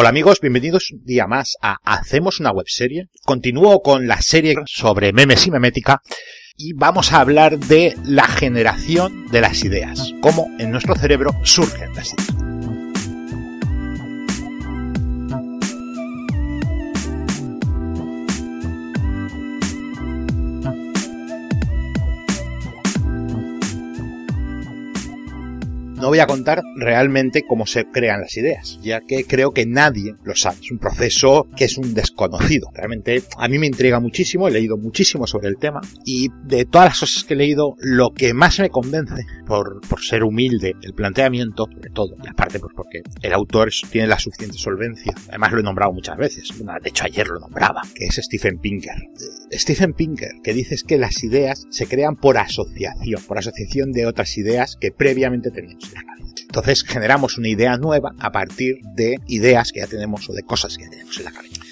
Hola amigos, bienvenidos un día más a Hacemos una webserie. Continúo con la serie sobre memes y memética y vamos a hablar de la generación de las ideas, cómo en nuestro cerebro surgen las ideas. Voy a contar realmente cómo se crean las ideas, ya que creo que nadie lo sabe. Es un proceso que es un desconocido. Realmente a mí me intriga muchísimo, he leído muchísimo sobre el tema y de todas las cosas que he leído, lo que más me convence, por, ser humilde, el planteamiento, sobre todo, y aparte pues porque el autor tiene la suficiente solvencia, además lo he nombrado muchas veces, de hecho ayer lo nombraba, que es Stephen Pinker. Stephen Pinker, que dice que las ideas se crean por asociación, por asociación de otras ideas que previamente teníamos. Entonces generamos una idea nueva a partir de ideas que ya tenemos o de cosas que ya tenemos en la cabeza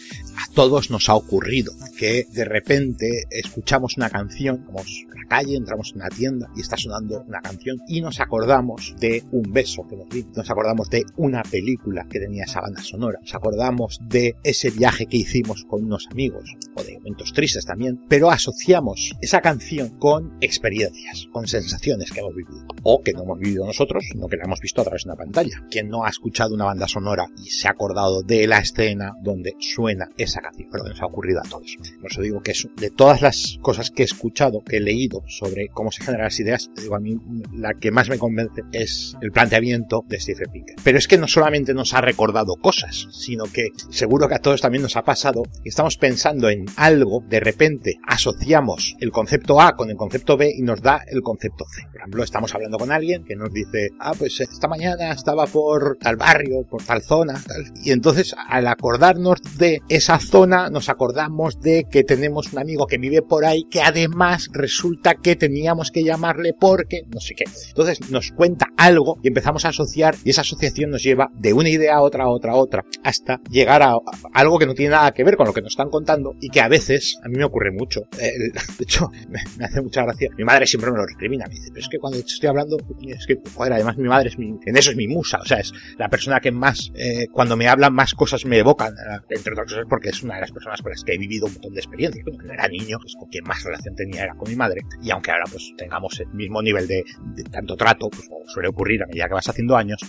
todos nos ha ocurrido que de repente escuchamos una canción, vamos a la calle, entramos en una tienda y está sonando una canción y nos acordamos de un beso que nos dimos, nos acordamos de una película que tenía esa banda sonora, nos acordamos de ese viaje que hicimos con unos amigos o de momentos tristes también, pero asociamos esa canción con experiencias, con sensaciones que hemos vivido o que no hemos vivido nosotros, sino que la hemos visto a través de una pantalla. Quien no ha escuchado una banda sonora y se ha acordado de la escena donde suena esa canción, pero nos ha ocurrido a todos. Por eso digo que es de todas las cosas que he escuchado, que he leído sobre cómo se generan las ideas, digo a mí la que más me convence es el planteamiento de Stephen Pinker. Pero es que no solamente nos ha recordado cosas, sino que seguro que a todos también nos ha pasado que estamos pensando en algo, de repente asociamos el concepto A con el concepto B y nos da el concepto C. Por ejemplo, estamos hablando con alguien que nos dice, ah, pues esta mañana estaba por tal barrio, por tal zona. Y entonces al acordarnos de esa zona nos acordamos de que tenemos un amigo que vive por ahí que además resulta que teníamos que llamarle porque no sé qué. Entonces nos cuenta algo y empezamos a asociar y esa asociación nos lleva de una idea a otra, a otra, a otra, hasta llegar a, algo que no tiene nada que ver con lo que nos están contando y que a veces a mí me ocurre mucho. de hecho, me, hace mucha gracia. Mi madre siempre me lo recrimina. Me dice, pero es que cuando estoy hablando, es que, joder, además mi madre es mi, en eso es mi musa. O sea, es la persona que más, eh, cuando me hablan más cosas me evocan, eh, entre otras cosas porque es una de las personas con las que he vivido un montón de experiencias. Cuando era niño, pues con quien más relación tenía era con mi madre. Y aunque ahora pues tengamos el mismo nivel de, tanto trato, pues como suele ocurrir a medida que vas haciendo años,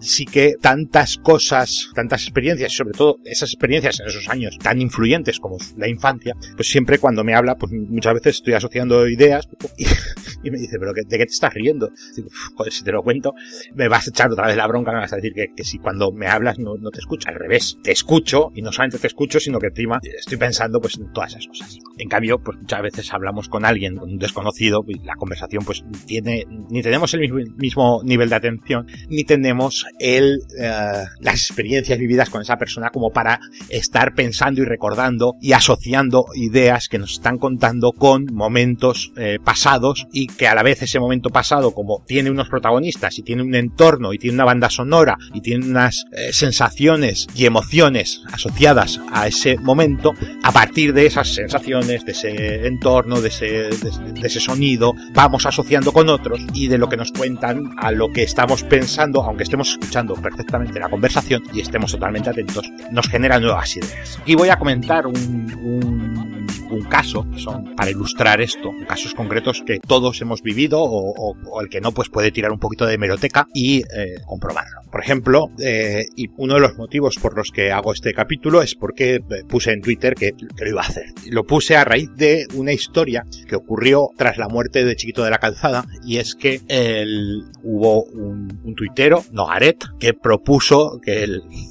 sí que tantas cosas, tantas experiencias, y sobre todo esas experiencias en esos años tan influyentes como la infancia, pues siempre cuando me habla, pues muchas veces estoy asociando ideas y, y me dice, pero ¿de qué te estás riendo? Digo, joder, si te lo cuento, me vas a echar otra vez la bronca, me vas a decir que, que si cuando me hablas no, no te escucho. Al revés, te escucho y no solamente te escucho, sino que estoy pensando pues en todas esas cosas. En cambio, pues muchas veces hablamos con alguien, desconocido, y la conversación pues tiene, ni tenemos el mismo, nivel de atención, ni tenemos el, eh, las experiencias vividas con esa persona como para estar pensando y recordando y asociando ideas que nos están contando con momentos eh, pasados y que a la vez ese momento pasado, como tiene unos protagonistas y tiene un entorno y tiene una banda sonora y tiene unas eh, sensaciones y emociones asociadas a ese momento, a partir de esas sensaciones, de ese entorno, de ese, de, ese sonido, vamos asociando con otros y de lo que nos cuentan a lo que estamos pensando, aunque estemos escuchando perfectamente la conversación y estemos totalmente atentos, nos genera nuevas ideas. Y voy a comentar un un caso, son para ilustrar esto, casos concretos que todos hemos vivido o, el que no pues puede tirar un poquito de hemeroteca y eh, comprobarlo. Por ejemplo, eh, y uno de los motivos por los que hago este capítulo es porque eh, puse en Twitter que, lo iba a hacer. Lo puse a raíz de una historia que ocurrió tras la muerte de Chiquito de la Calzada y es que hubo un, un tuitero, Nogaret, que propuso que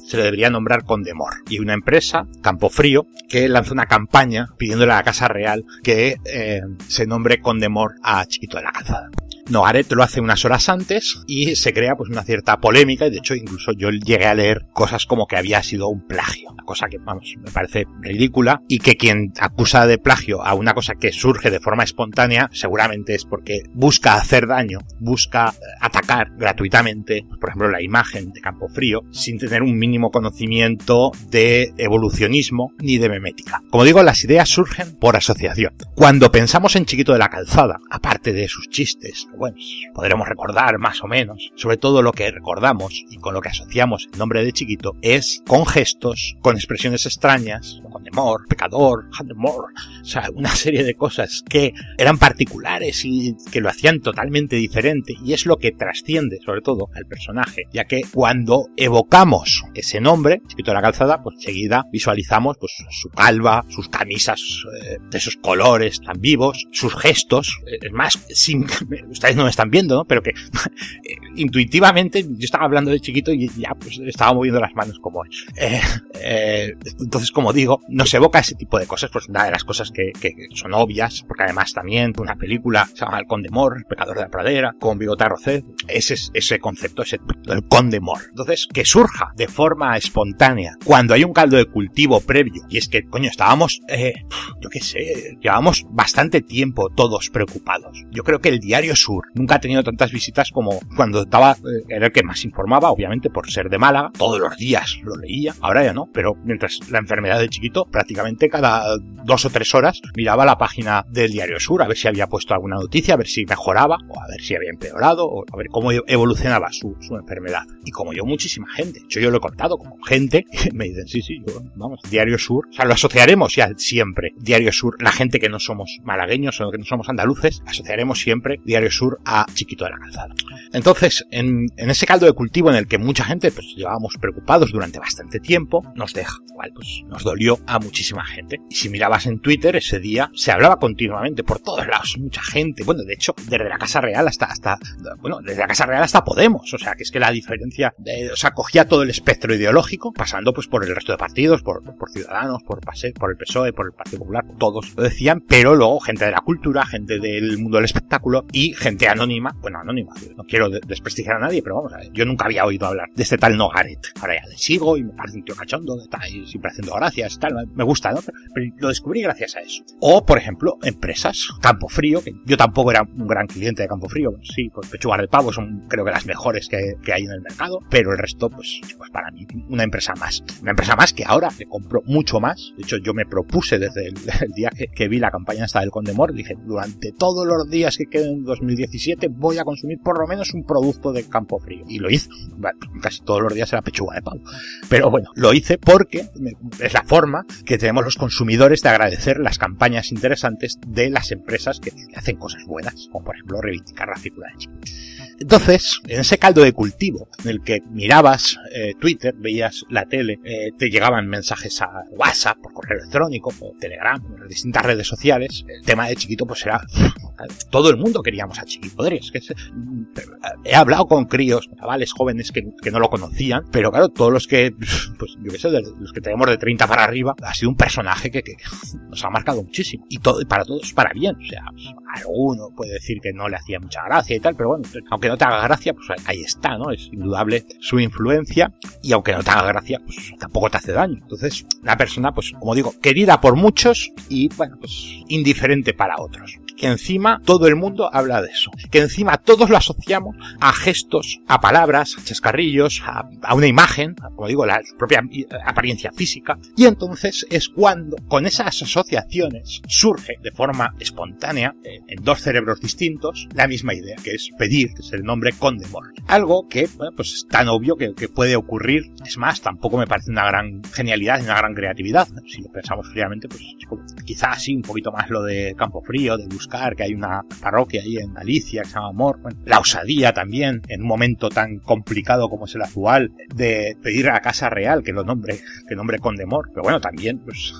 se le debería nombrar Condemor y una empresa, Campo Frío, que lanzó una campaña pidiéndole la Casa Real que eh, se nombre Condemor a Chiquito de la Calzada. Noaret lo hace unas horas antes y se crea pues una cierta polémica y de hecho incluso yo llegué a leer cosas como que había sido un plagio, una cosa que vamos, me parece ridícula y que quien acusa de plagio a una cosa que surge de forma espontánea seguramente es porque busca hacer daño, busca eh, atacar gratuitamente, pues, por ejemplo la imagen de Campo Frío sin tener un mínimo conocimiento de evolucionismo ni de memética. Como digo, las ideas surgen por asociación. Cuando pensamos en Chiquito de la Calzada, aparte de sus chistes, bueno, podremos recordar más o menos, sobre todo lo que recordamos y con lo que asociamos el nombre de chiquito, es con gestos, con expresiones extrañas, con demor, pecador, handemor, o sea, una serie de cosas que eran particulares y que lo hacían totalmente diferente. Y es lo que trasciende sobre todo al personaje, ya que cuando evocamos ese nombre, chiquito de la calzada, pues enseguida visualizamos pues su calva, sus camisas eh, de esos colores tan vivos, sus gestos, es más, sin, ustedes no me están viendo, ¿no? Pero que intuitivamente yo estaba hablando de chiquito y ya pues estaba moviendo las manos como eh, eh, entonces, como digo, nos evoca ese tipo de cosas, pues una de las cosas que, que son obvias, porque además también una película se llama El Conde Mor, El Pecador de la Pradera, con Bigota Rocet, ese, ese concepto, ese, el Conde Mor. Entonces, que surja de forma espontánea cuando hay un caldo de cultivo previo, y es que, coño, estábamos, eh, yo qué sé, llevábamos bastante tiempo todos preocupados. Yo creo que el Diario Nunca ha tenido tantas visitas como cuando estaba, eh, era el que más informaba, obviamente por ser de Málaga, todos los días lo leía, ahora ya no, pero mientras la enfermedad de chiquito, prácticamente cada dos o tres horas miraba la página del Diario Sur a ver si había puesto alguna noticia, a ver si mejoraba, o a ver si había empeorado, o a ver cómo evolucionaba su, enfermedad. Y como yo, muchísima gente. Yo lo he contado como gente me dicen, sí, sí, vamos, Diario Sur, o sea, lo asociaremos ya siempre, Diario Sur, la gente que no somos malagueños o que no somos andaluces, asociaremos siempre Diario Sur a Chiquito de la Calzada. Entonces, en, en ese caldo de cultivo en el que mucha gente pues llevábamos preocupados durante bastante tiempo, nos deja, cual pues nos dolió a muchísima gente. Y si mirabas en Twitter ese día, se hablaba continuamente por todos lados, mucha gente, bueno, de hecho, desde la Casa Real hasta, hasta, bueno, desde la Casa Real hasta Podemos, o sea, que es que la diferencia, de, o sea, cogía todo el espectro ideológico, pasando pues por el resto de partidos, por, por Ciudadanos, por, PASE, por el PSOE, por el Partido Popular, todos lo decían, pero luego gente de la cultura, gente del mundo del espectáculo y gente anónima, bueno, anónima, no quiero desprestigiar a nadie, pero vamos a ver, yo nunca había oído hablar de este tal Nogaret. Ahora ya le sigo y me parece un tío cachondo, está ahí siempre haciendo gracias y tal, me gusta, ¿no? Pero lo descubrí gracias a eso. O, por ejemplo, empresas, Campo Frío, que yo tampoco era un gran cliente de Campo Frío, sí, pues pechugas de pavo son creo que las mejores que, que hay en el mercado, pero el resto, pues, pues para mí, una empresa más. Una empresa más que ahora me compro mucho más. De hecho, yo me propuse desde el, día que, que, vi la campaña esta del Condemor, dije, durante todos los días que queden en 2017 voy a consumir por lo menos un producto de Campo Frío. Y lo hice. Casi todos los días era pechuga de pavo. Pero bueno, lo hice porque es la forma que tenemos los consumidores de agradecer las campañas interesantes de las empresas que, que hacen cosas buenas, como por ejemplo reivindicar la figura de Chico. Entonces, en ese caldo de cultivo, en el que mirabas eh, Twitter, veías la tele, eh, te llegaban mensajes a WhatsApp, por correo electrónico, por Telegram, por distintas redes sociales, el tema de Chiquito pues era... Todo el mundo queríamos a Chiquito. Es que he hablado con críos, chavales jóvenes que, que, no lo conocían, pero claro, todos los que, pues yo qué sé, los que tenemos de 30 para arriba, ha sido un personaje que, que nos ha marcado muchísimo. Y todo, para todos para bien. O sea, alguno puede decir que no le hacía mucha gracia y tal, pero bueno, aunque no te haga gracia, pues ahí está, ¿no? Es indudable su influencia y aunque no te haga gracia, pues tampoco te hace daño. Entonces, una persona, pues como digo, querida por muchos y, bueno, pues indiferente para otros que encima todo el mundo habla de eso, que encima todos lo asociamos a gestos, a palabras, a chascarrillos, a, a una imagen, a, como digo, la propia apariencia física, y entonces es cuando con esas asociaciones surge de forma espontánea, eh, en dos cerebros distintos, la misma idea, que es pedir, que es el nombre Condemor. Algo que, bueno, pues es tan obvio que, que, puede ocurrir, es más, tampoco me parece una gran genialidad y una gran creatividad, si lo pensamos fríamente, pues quizás sí, un poquito más lo de Campo Frío, de buscar que hay una parroquia ahí en Galicia que se llama Amor, bueno, la osadía también, en un momento tan complicado como es el actual, de pedir a la Casa Real que lo nombre, que nombre Condemor, pero bueno, también, pues,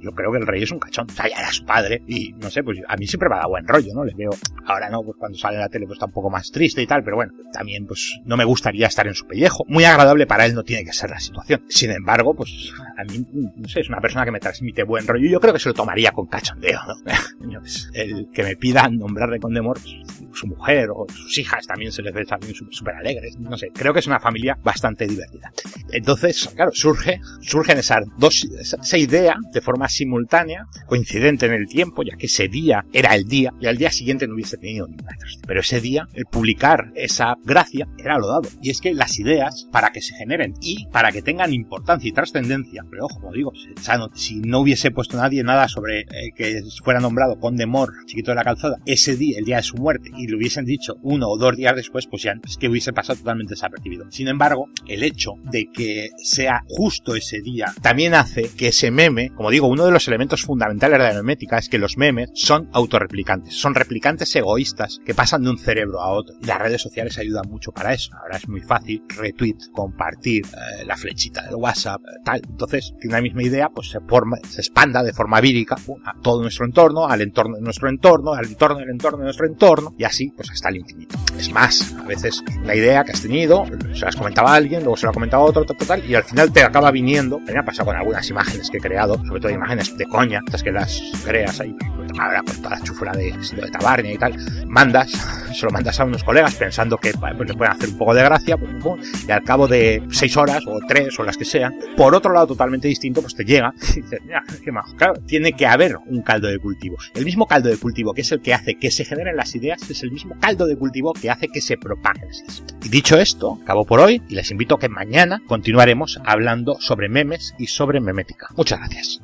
yo, creo que el rey es un cachón, o sea, era su padre, y no sé, pues a mí siempre me ha dado buen rollo, ¿no? Le veo, ahora no, pues cuando sale en la tele pues está un poco más triste y tal, pero bueno, también pues no me gustaría estar en su pellejo, muy agradable para él no tiene que ser la situación, sin embargo, pues a mí, no sé, es una persona que me transmite buen rollo, yo creo que se lo tomaría con cachondeo, ¿no? el que me pidan nombrarle Condemor, pues, su mujer o sus hijas también se les ve también súper alegres, no sé, creo que es una familia bastante divertida. Entonces, claro, surge, surgen esas dos, esa idea de forma simultánea, coincidente en el tiempo, ya que ese día era el día y al día siguiente no hubiese tenido ninguna Pero ese día, el publicar esa gracia era lo dado. Y es que las ideas, para que se generen y para que tengan importancia y trascendencia, pero ojo, como digo, si no hubiese puesto nadie nada sobre eh, que fuera nombrado Conde Mor, chiquito de la calzada ese día, el día de su muerte, y lo hubiesen dicho uno o dos días después, pues ya es que hubiese pasado totalmente desapercibido. Sin embargo, el hecho de que sea justo ese día también hace que ese meme, como digo, uno de los elementos fundamentales de la memética es que los memes son autorreplicantes, son replicantes egoístas que pasan de un cerebro a otro. Y las redes sociales ayudan mucho para eso. Ahora es muy fácil retweet, compartir eh, la flechita del WhatsApp, eh, tal. Entonces, tiene la misma idea, pues se forma, se expanda de forma vírica a todo nuestro entorno, al entorno de nuestro entorno, al entorno del entorno de nuestro entorno, y así, pues hasta el infinito. Es más, a veces la idea que has tenido, se las comentaba a alguien, luego se la comentaba a otro, tal, tal, y al final te acaba viniendo. me ha pasado con algunas imágenes que he creado, sobre todo imágenes de coña, estas que las creas ahí, pues, toda la chufura de, de tabarnia y tal, mandas, se lo mandas a unos colegas pensando que pues, le pueden hacer un poco de gracia, pues, y al cabo de seis horas o tres o las que sean, por otro lado totalmente distinto, pues te llega y dices, mira, qué más. Claro, tiene que haber un caldo de cultivo. El mismo caldo de cultivo que es el que hace que se generen las ideas, es el mismo caldo de cultivo que hace que se propaguen Y dicho esto, acabo por hoy y les invito a que mañana continuaremos hablando sobre memes y sobre memética. Muchas gracias.